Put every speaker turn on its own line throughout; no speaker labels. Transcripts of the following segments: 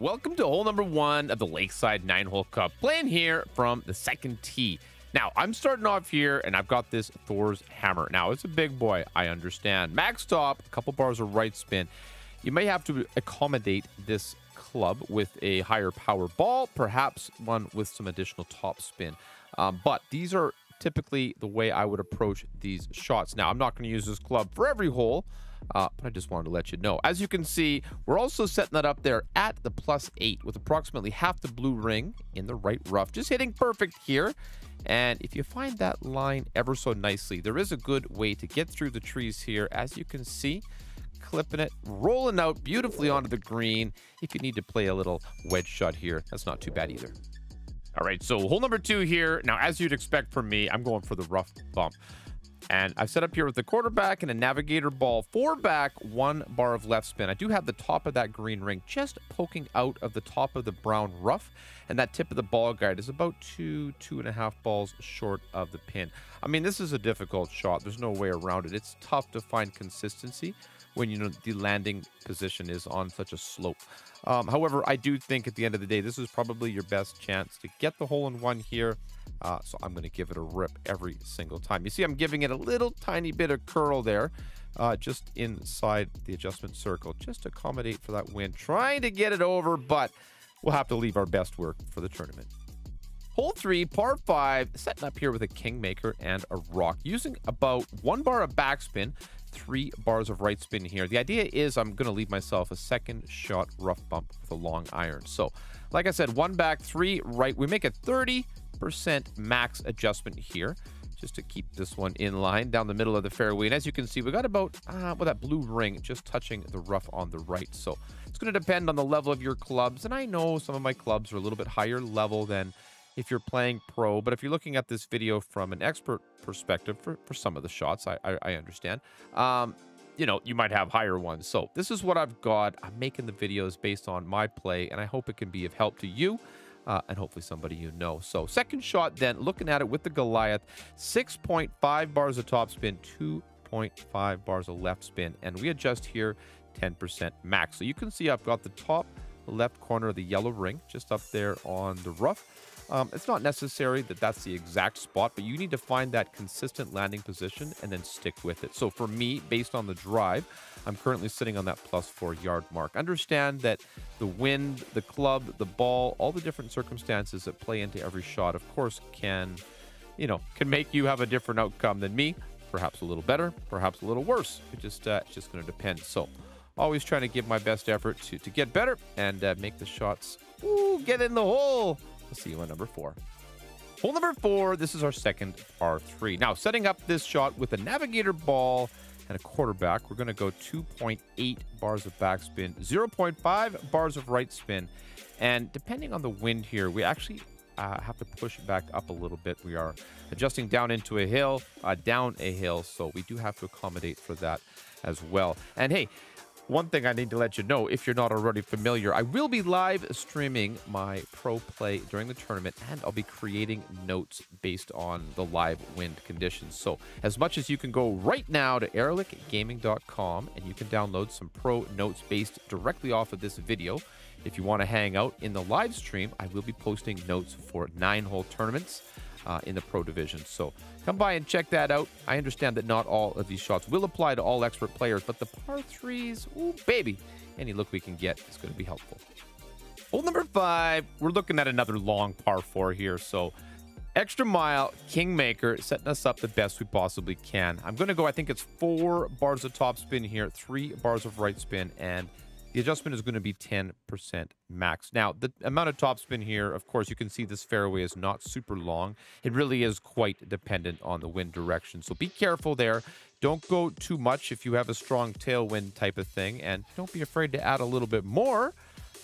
Welcome to hole number one of the Lakeside Nine Hole Cup, playing here from the second tee. Now, I'm starting off here, and I've got this Thor's Hammer. Now, it's a big boy, I understand. Max top, a couple bars of right spin. You may have to accommodate this club with a higher power ball, perhaps one with some additional top spin. Um, but these are typically the way I would approach these shots. Now, I'm not going to use this club for every hole, uh, but I just wanted to let you know. As you can see, we're also setting that up there at the plus eight with approximately half the blue ring in the right rough. Just hitting perfect here. And if you find that line ever so nicely, there is a good way to get through the trees here. As you can see, clipping it, rolling out beautifully onto the green. If you need to play a little wedge shot here, that's not too bad either. All right, so hole number two here. Now, as you'd expect from me, I'm going for the rough bump. And I've set up here with the quarterback and a navigator ball, four back, one bar of left spin. I do have the top of that green ring just poking out of the top of the brown rough, and that tip of the ball guide is about two, two and a half balls short of the pin. I mean, this is a difficult shot. There's no way around it. It's tough to find consistency when you know the landing position is on such a slope. Um, however, I do think at the end of the day, this is probably your best chance to get the hole in one here. Uh, so I'm going to give it a rip every single time. You see, I'm giving it a little tiny bit of curl there, uh, just inside the adjustment circle, just to accommodate for that wind. Trying to get it over, but we'll have to leave our best work for the tournament. Hole three, par five, setting up here with a kingmaker and a rock, using about one bar of backspin three bars of right spin here. The idea is I'm going to leave myself a second shot rough bump with a long iron. So, like I said, one back, three right. We make a 30% max adjustment here just to keep this one in line down the middle of the fairway. And as you can see, we got about, uh, well, that blue ring just touching the rough on the right. So it's going to depend on the level of your clubs. And I know some of my clubs are a little bit higher level than if you're playing pro. But if you're looking at this video from an expert perspective for, for some of the shots, I, I, I understand. Um, you know, you might have higher ones. So this is what I've got. I'm making the videos based on my play, and I hope it can be of help to you. Uh, and hopefully somebody you know. So second shot then, looking at it with the Goliath, 6.5 bars of top spin, 2.5 bars of left spin, and we adjust here 10% max. So you can see I've got the top left corner of the yellow ring just up there on the rough. Um, it's not necessary that that's the exact spot, but you need to find that consistent landing position and then stick with it. So for me, based on the drive, I'm currently sitting on that plus four yard mark. Understand that the wind, the club, the ball, all the different circumstances that play into every shot, of course, can, you know, can make you have a different outcome than me. Perhaps a little better, perhaps a little worse. It just, uh, it's just going to depend. So, always trying to give my best effort to, to get better and uh, make the shots ooh, get in the hole. We'll see you on number four. Hole number four, this is our second R3. Now, setting up this shot with a navigator ball and a quarterback, we're going to go 2.8 bars of backspin, 0.5 bars of right spin. And depending on the wind here, we actually uh, have to push back up a little bit. We are adjusting down into a hill, uh, down a hill, so we do have to accommodate for that as well. And hey, one thing I need to let you know, if you're not already familiar, I will be live streaming my pro play during the tournament, and I'll be creating notes based on the live wind conditions. So, as much as you can go right now to erelicgaming.com and you can download some pro notes based directly off of this video. If you want to hang out in the live stream, I will be posting notes for nine hole tournaments uh, in the pro division. So come by and check that out. I understand that not all of these shots will apply to all expert players, but the par threes, ooh, baby, any look we can get is going to be helpful. Hole number five, we're looking at another long par four here. So extra mile, Kingmaker, setting us up the best we possibly can. I'm going to go, I think it's four bars of top spin here, three bars of right spin, and the adjustment is going to be 10% max. Now, the amount of topspin here, of course, you can see this fairway is not super long. It really is quite dependent on the wind direction. So be careful there. Don't go too much if you have a strong tailwind type of thing. And don't be afraid to add a little bit more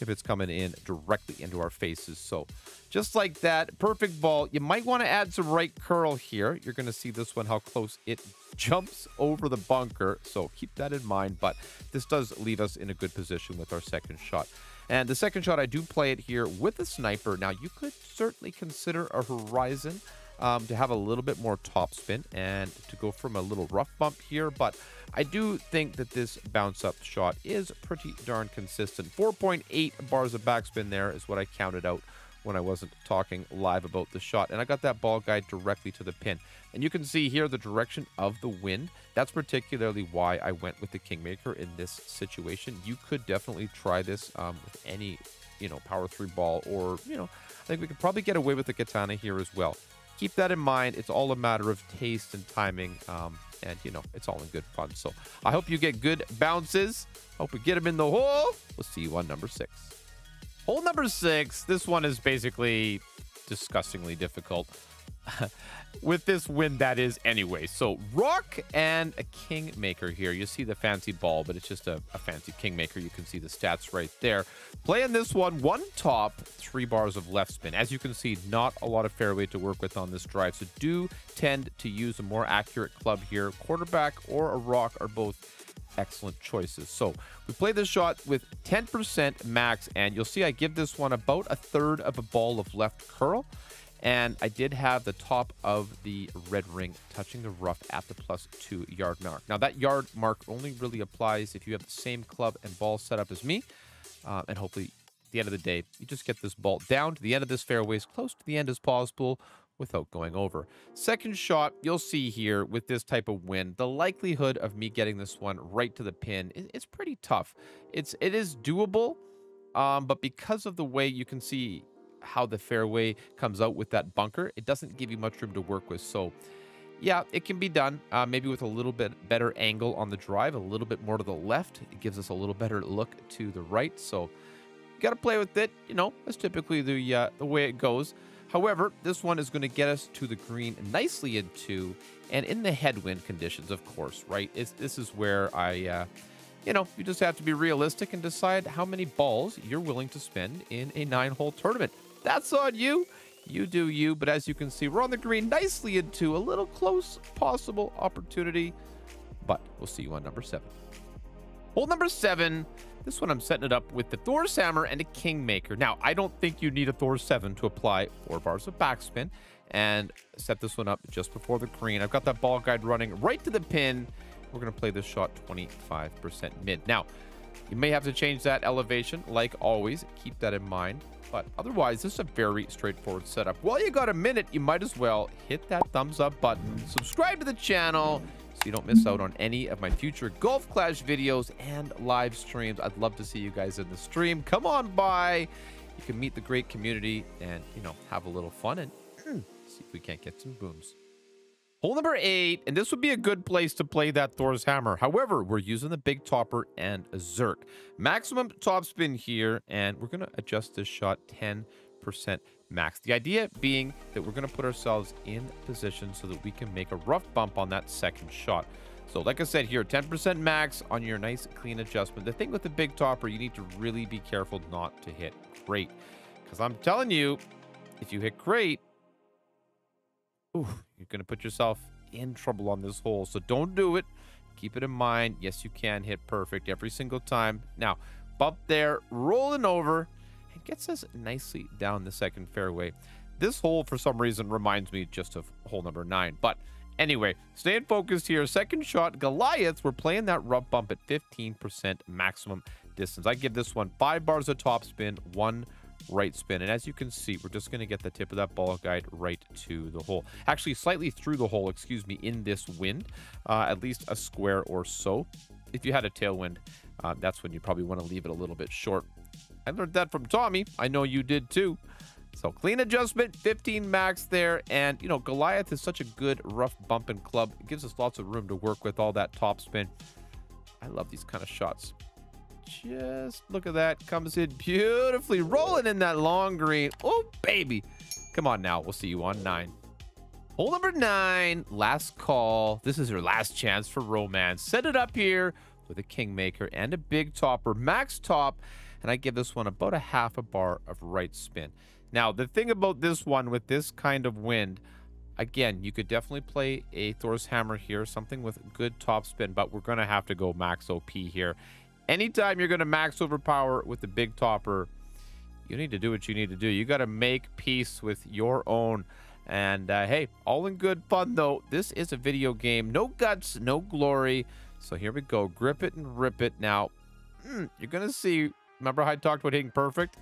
if it's coming in directly into our faces. So just like that, perfect ball. You might want to add some right curl here. You're going to see this one, how close it jumps over the bunker. So keep that in mind. But this does leave us in a good position with our second shot. And the second shot, I do play it here with a sniper. Now, you could certainly consider a horizon. Um, to have a little bit more top spin and to go from a little rough bump here. But I do think that this bounce up shot is pretty darn consistent. 4.8 bars of backspin there is what I counted out when I wasn't talking live about the shot. And I got that ball guide directly to the pin. And you can see here the direction of the wind. That's particularly why I went with the Kingmaker in this situation. You could definitely try this um, with any, you know, power three ball or, you know, I think we could probably get away with the Katana here as well. Keep that in mind. It's all a matter of taste and timing. Um, and, you know, it's all in good fun. So I hope you get good bounces. Hope we get them in the hole. We'll see you on number six. Hole number six. This one is basically disgustingly difficult. with this win that is anyway. So rock and a kingmaker here. You see the fancy ball, but it's just a, a, fancy kingmaker. You can see the stats right there. Playing this one, one top, three bars of left spin. As you can see, not a lot of fairway to work with on this drive. So do tend to use a more accurate club here. Quarterback or a rock are both excellent choices. So we play this shot with 10% max, and you'll see I give this one about a third of a ball of left curl. And I did have the top of the red ring touching the rough at the plus two yard mark. Now, that yard mark only really applies if you have the same club and ball setup as me. Uh, and hopefully, at the end of the day, you just get this ball down to the end of this fairway as close to the end as possible without going over. Second shot, you'll see here with this type of wind, the likelihood of me getting this one right to the pin is, pretty tough. It's it is doable, um, but because of the way you can see how the fairway comes out with that bunker, it doesn't give you much room to work with. So, yeah, it can be done. Uh, maybe with a little bit better angle on the drive, a little bit more to the left. It gives us a little better look to the right. So, you got to play with it. You know, that's typically the uh, the way it goes. However, this one is going to get us to the green nicely into and in the headwind conditions, of course, right? It's, this is where I. Uh, you know, you just have to be realistic and decide how many balls you're willing to spend in a nine hole tournament. That's on you. You do you. But as you can see, we're on the green nicely into a little close possible opportunity. But we'll see you on number seven. Hole number seven. This one I'm setting it up with the Thor's Hammer and a Kingmaker. Now, I don't think you need a Thor 7 to apply four bars of backspin and set this one up just before the green. I've got that ball guide running right to the pin. We're going to play this shot 25% mid. Now, you may have to change that elevation like always. Keep that in mind. But otherwise, this is a very straightforward setup. While you got a minute, you might as well hit that thumbs up button, subscribe to the channel so you don't miss out on any of my future Golf Clash videos and live streams. I'd love to see you guys in the stream. Come on by. You can meet the great community and, you know, have a little fun and see if we can't get some booms. Hole number eight, and this would be a good place to play that Thor's Hammer. However, we're using the Big Topper and a Zerk. Maximum top spin here, and we're going to adjust this shot 10% max. The idea being that we're going to put ourselves in position so that we can make a rough bump on that second shot. So like I said here, 10% max on your nice clean adjustment. The thing with the Big Topper, you need to really be careful not to hit great. Because I'm telling you, if you hit great, ooh, you're going to put yourself in trouble on this hole. So don't do it. Keep it in mind. Yes, you can hit perfect every single time. Now, bump there, rolling over. It gets us nicely down the second fairway. This hole, for some reason, reminds me just of hole number nine. But anyway, staying focused here. Second shot, Goliath. We're playing that rough bump at 15% maximum distance. I give this one five bars of top spin, one right spin. And as you can see, we're just going to get the tip of that ball guide right to the hole. Actually, slightly through the hole, excuse me, in this wind, uh, at least a square or so. If you had a tailwind, uh, that's when you probably want to leave it a little bit short. I learned that from Tommy. I know you did too. So clean adjustment, 15 max there. And, you know, Goliath is such a good rough bumping club. It gives us lots of room to work with all that top spin. I love these kind of shots. Just look at that. Comes in beautifully. Rolling in that long green. Oh, baby. Come on now. We'll see you on nine. Hole number nine. Last call. This is your last chance for romance. Set it up here with a Kingmaker and a big topper. Max top. And I give this one about a half a bar of right spin. Now, the thing about this one with this kind of wind, again, you could definitely play a Thor's Hammer here, something with good top spin, but we're going to have to go max OP here anytime you're going to max overpower with the big topper, you need to do what you need to do. You got to make peace with your own And uh, hey, all in good fun, though. This is a video game. No guts, no glory. So here we go. Grip it and rip it. Now, mm, you're going to see. Remember how I talked about hitting perfect?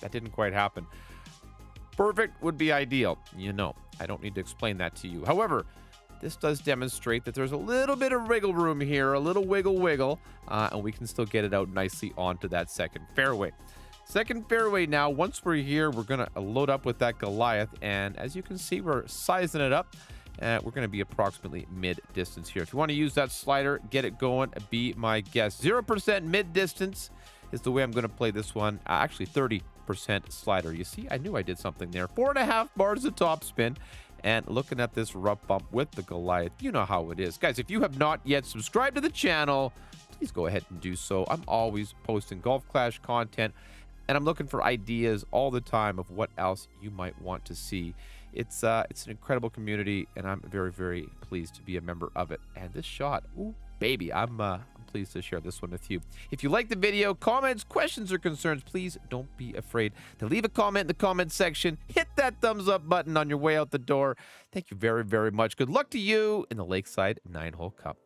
That didn't quite happen. Perfect would be ideal. You know, I don't need to explain that to you. However, this does demonstrate that there's a little bit of wiggle room here, a little wiggle wiggle, uh, and we can still get it out nicely onto that second fairway. Second fairway now, once we're here, we're going to load up with that Goliath, and as you can see, we're sizing it up. Uh, we're going to be approximately mid-distance here. If you want to use that slider, get it going, be my guest. 0% mid-distance is the way I'm going to play this one. Uh, actually, 30% slider. You see, I knew I did something there. Four and a half bars of top spin. And looking at this rough bump with the Goliath, you know how it is. Guys, if you have not yet subscribed to the channel, please go ahead and do so. I'm always posting Golf Clash content, and I'm looking for ideas all the time of what else you might want to see. It's uh, it's an incredible community, and I'm very, very pleased to be a member of it. And this shot, ooh, baby, I'm uh, pleased to share this one with you. If you like the video, comments, questions, or concerns, please don't be afraid to leave a comment in the comment section. Hit that thumbs up button on your way out the door. Thank you very, very much. Good luck to you in the Lakeside Nine Hole Cup.